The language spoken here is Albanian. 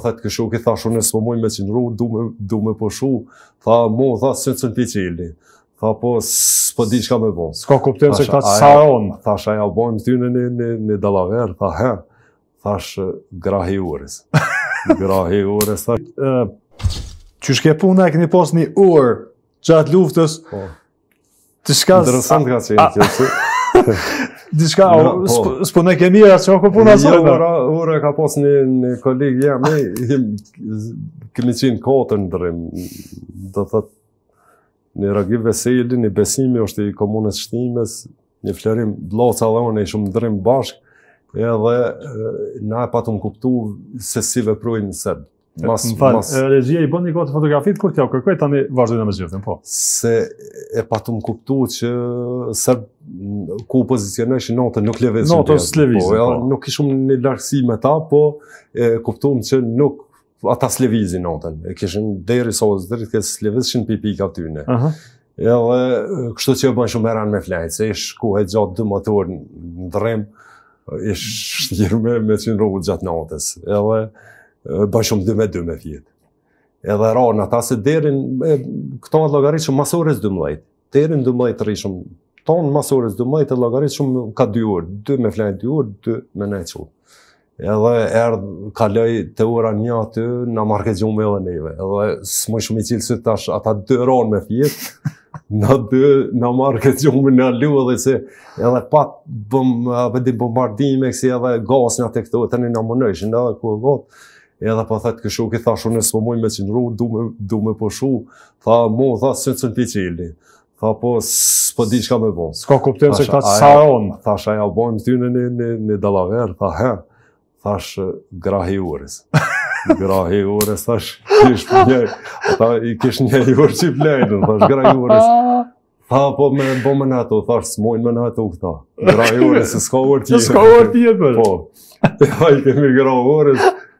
Thotë kështu, këtë thash unë s'po muj me qëndru, du me, du me pushu. Tha, mu, tha, s'un p'i çili. Tha, po, s'po di çka me bo. S'ka kuptim se këta sa ranë. Thash a ja bojmë tyne një, një, një dallaver, tha, he. Thash grahi orës. Grahi orës, tha. Qysh ke puna e keni pas një orë gjatë luftës, po. Diçka... Interesant ka qenë kjo. Diçka... S'po, ne kemi e që ku puna së në? Orë ka pas një, një koleg jem, ne kemi qenë katër në ndërrim. Do thotë, një Ragip Veseli, një Besimi është i komunës Shtimes, një Blerim Bllaca dhe unë ishum në ndërrim bashkë, edhe na e patëm kuptu se si veprojnë serbët. Mas, më fal, mas... regjia i bon gati fotografitë, kur t'jau kërkoj, tani vazhdojmë me gjithën, po. Se e patëm kuptu që se ku pozicionojshin, natën nuk lëvizin. Natën s'lëvizin, po. Ja, po. nuk ishëm një largësi me ta, po e kuptum që nuk, ata s'lëvizin natën. E kishin deri sa u zdrit, këta s'lëvizshin pej pikave tyne. Uh -huh. Edhe kështu që e bojshum me rend me flejtë, se ish kohë e gjatë dymdhjetë orë ndërrim, ish shtirë me, me qëndru gjatë natës. Edhe bojshum dy me dy me fjetë. Edhe ranë ata se deri n, e, këto e llogaritshum mas orës dymdhjetë. Deri n'dymdhjetë rrishum, tanë mas orës dymdhjetë e llogaritshum ka dy orë, dy me flejtë dy orë, dy me nejtë çutë. edhe erdh, kaloi te ora një aty, na merrke gjumi edhe neve, edhe s'mujshum i çilë sytë tash, ata dy ranë me fjetë, na dy, na merrke gjumi, na lodhë si, edhe pat, bëm, edhe di bombardime, kësi edhe gjatë natës këtu, na mundojshin, edhe kohë e gjatë, edhe po thotë kështu, këtë thash unë s'po muj me qëndru, du me, du me pushu, tha, mu, tha, se s'un p'i çili, Tha po, s'po di çka me bo. S'ka kuptim se këta sa ranë. Thash, a ja bojmë tyne një dallaver, tha, he, thash, grahi orës. Grahi orës, thash, kish për një, tha, i kish një orë që flejnë, thash, grahi orës. Tha, po me bo me na hetu, thash, s'mujnë me na hetu këta. Grahi orës, s'ka orë tjetër. S'ka orë tjetër. Po, ja, i kemi grah orës.